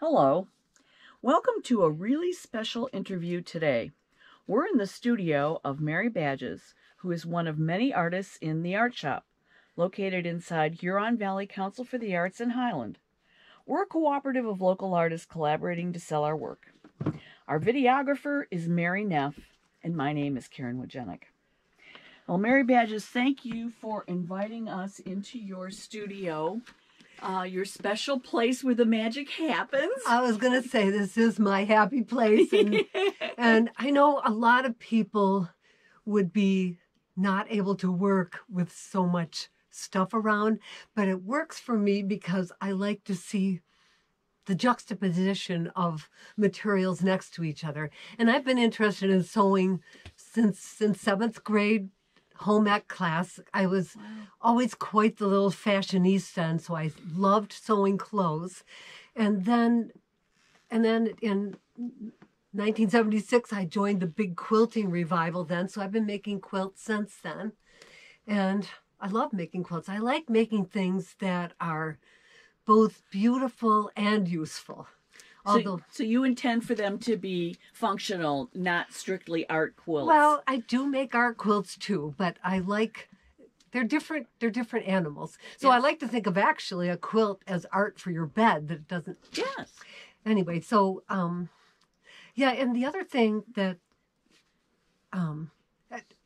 Hello. Welcome to a really special interview today. We're in the studio of Mary Bajcz, who is one of many artists in the Art Shop, located inside Huron Valley Council for the Arts in Highland. We're a cooperative of local artists collaborating to sell our work. Our videographer is Mary Neff, and my name is Karen Wojcik. Well, Mary Bajcz, thank you for inviting us into your studio, uh, your special place where the magic happens. I was going to say this is my happy place. And, and I know a lot of people would be not able to work with so much stuff around, but it works for me because I like to see the juxtaposition of materials next to each other. And I've been interested in sewing since since seventh grade home ec class. I was wow. always quite the little fashionista, and so I loved sewing clothes. And then, and then in 1976, I joined the big quilting revival. Then, so I've been making quilts since then, and I love making quilts. I like making things that are both beautiful and useful. Although, so, so you intend for them to be functional, not strictly art quilts. Well, I do make art quilts too, but I like they're different they're different animals. So yes. I like to think of actually a quilt as art for your bed that it doesn't Yes. Anyway, so um yeah, and the other thing that um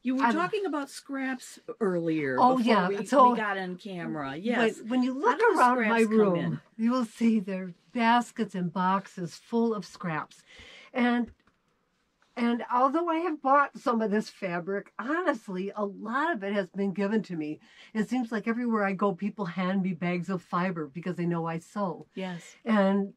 you were talking about scraps earlier. Oh yeah, we, so we got on camera. Yes. When, when you look around my room, you will see there are baskets and boxes full of scraps, and and although I have bought some of this fabric, honestly, a lot of it has been given to me. It seems like everywhere I go, people hand me bags of fiber because they know I sew. Yes. And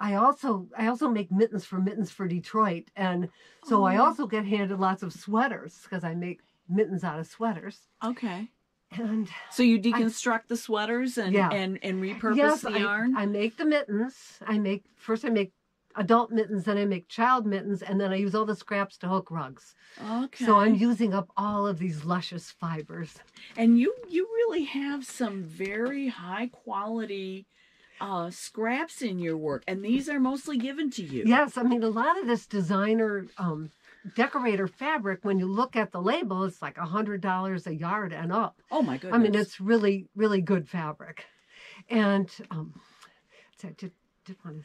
I also I also make mittens for Mittens for Detroit, and so oh. I also get handed lots of sweaters because I make mittens out of sweaters. Okay. And so you deconstruct I, the sweaters and, yeah. and and repurpose yes, the yarn. I, I make the mittens. I make first I make adult mittens, then I make child mittens, and then I use all the scraps to hook rugs. Okay. So I'm using up all of these luscious fibers. And you you really have some very high quality uh, scraps in your work, and these are mostly given to you. Yes, I mean a lot of this designer um, decorator fabric. When you look at the label, it's like a hundred dollars a yard and up. Oh my goodness! I mean, it's really really good fabric, and um, I did, did want to.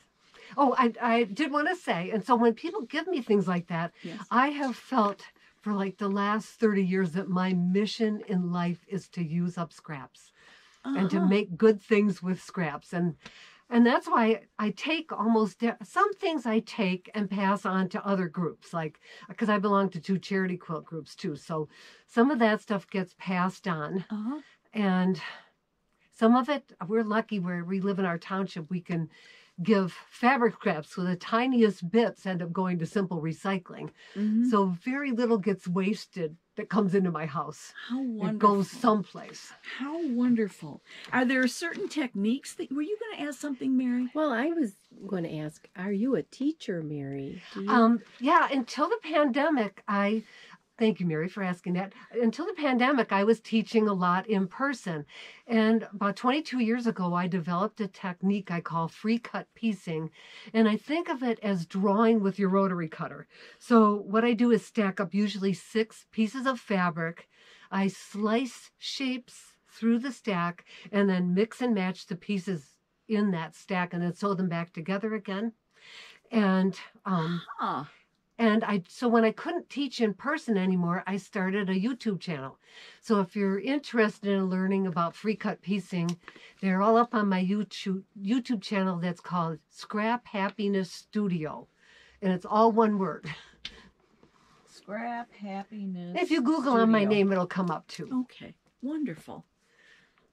Oh, I, I did want to say, and so when people give me things like that, yes. I have felt for like the last 30 years that my mission in life is to use up scraps uh-huh. and to uh-huh. make good things with scraps. And and that's why I take almost some things I take and pass on to other groups, like because I belong to two charity quilt groups too. So some of that stuff gets passed on, uh-huh. and some of it we're lucky where we live in our township. We can give fabric scraps, so the tiniest bits end up going to simple recycling. Mm-hmm. So very little gets wasted that comes into my house. How wonderful. It goes someplace. How wonderful. Are there certain techniques that were you going to ask something, Mary? Well, I was going to ask, are you a teacher, Mary? You... Um, yeah, until the pandemic, I Thank you, Mary, for asking that. Until the pandemic, I was teaching a lot in person. And about 22 years ago, I developed a technique I call free cut piecing. And I think of it as drawing with your rotary cutter. So, what I do is stack up usually six pieces of fabric. I slice shapes through the stack and then mix and match the pieces in that stack and then sew them back together again. And um, huh. And I so when I couldn't teach in person anymore, I started a YouTube channel. So if you're interested in learning about free cut piecing, they're all up on my YouTube YouTube channel that's called Scrap Happiness Studio. And it's all one word. Scrap Happiness. If you Google Studio. on my name, it'll come up too. Okay. Wonderful.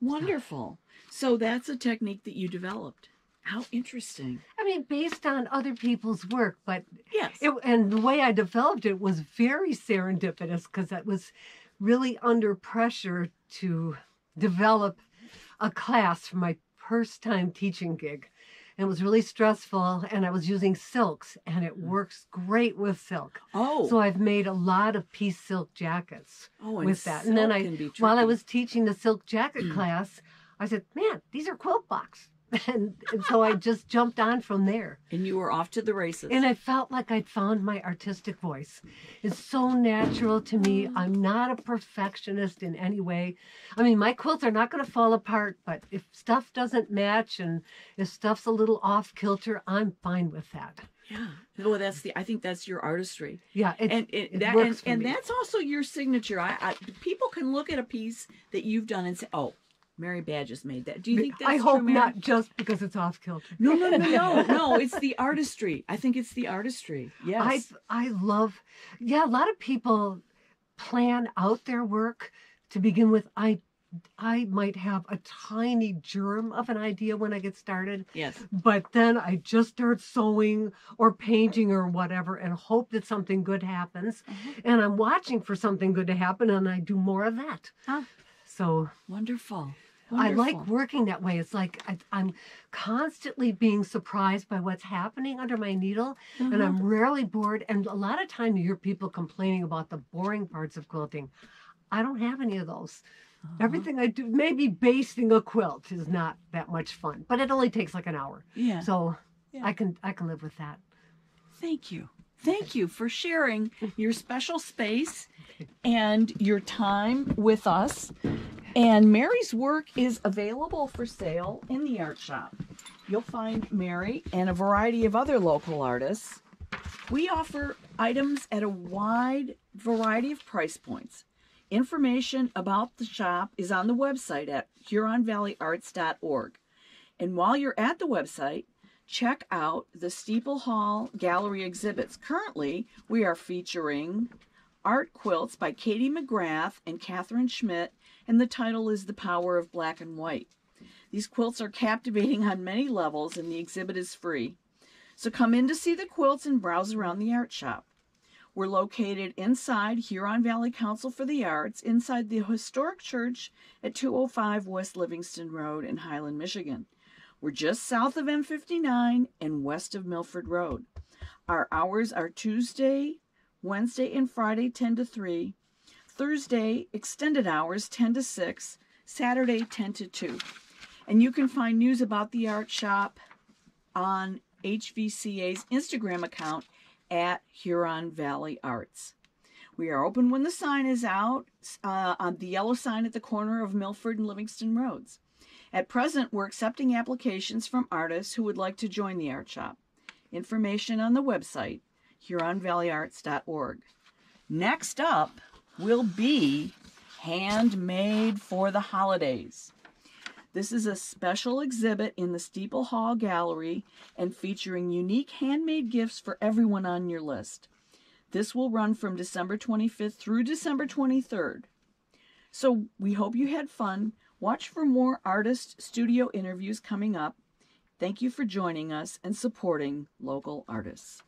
Wonderful. So that's a technique that you developed. How interesting. I mean, based on other people's work, but yes. It, and the way I developed it was very serendipitous because I was really under pressure to develop a class for my first time teaching gig. And it was really stressful, and I was using silks, and it mm. works great with silk. Oh, so I've made a lot of piece silk jackets oh, with that. And then I, while I was teaching the silk jacket class, I said, "Man, these are quilt blocks And, and so I just jumped on from there. And you were off to the races. And I felt like I'd found my artistic voice. It's so natural to me. I'm not a perfectionist in any way. I mean, my quilts are not going to fall apart, but if stuff doesn't match and if stuff's a little off kilter, I'm fine with that. yeah. No, that's the. I think that's your artistry. Yeah, and it, that works and, and that's also your signature. I, I people can look at a piece that you've done and say, "Oh, Mary Bajcz made that." Do you think that's I true, hope Mary? not just because it's off kilter. No, no, no, no, no. It's the artistry. I think it's the artistry. Yes. I I love yeah, a lot of people plan out their work to begin with. I I might have a tiny germ of an idea when I get started, yes. but then I just start sewing or painting or whatever and hope that something good happens. Uh-huh. And I'm watching for something good to happen and I do more of that. Huh. So Wonderful. I like working that way. It's like I, I'm constantly being surprised by what's happening under my needle, and Uh-huh. I'm rarely bored. And a lot of time you hear people complaining about the boring parts of quilting. I don't have any of those. Uh-huh. Everything I do, maybe basting a quilt is not that much fun, but it only takes like an hour. Yeah. So Yeah. I can I can live with that. Thank you. Thank you for sharing your special space and your time with us. And Mary's work is available for sale in the art shop. You'll find Mary and a variety of other local artists. We offer items at a wide variety of price points. Information about the shop is on the website at huronvalleyarts.org. And while you're at the website, check out the Steeple Hall Gallery exhibits. Currently, we are featuring art quilts by Katie McGrath and Katherine Schmidt, and the title is The Power of Black and White. These quilts are captivating on many levels, and the exhibit is free. So come in to see the quilts and browse around the art shop. We're located inside Huron Valley Council for the Arts, inside the historic church at 205 West Livingston Road in Highland, Michigan. We're just south of M59 and west of Milford Road. Our hours are Tuesday, Wednesday, and Friday 10 to 3, Thursday, extended hours 10 to 6, Saturday 10 to 2. And you can find news about the art shop on HVCA's Instagram account at Huron Valley Arts. We are open when the sign is out uh, on the yellow sign at the corner of Milford and Livingston Roads. At present, we're accepting applications from artists who would like to join the art shop. Information on the website, huronvalleyarts.org. Next up will be Handmade for the Holidays. This is a special exhibit in the Steeple Hall Gallery and featuring unique handmade gifts for everyone on your list. This will run from December 25th through December 23rd. So we hope you had fun. Watch for more artist studio interviews coming up. Thank you for joining us and supporting local artists.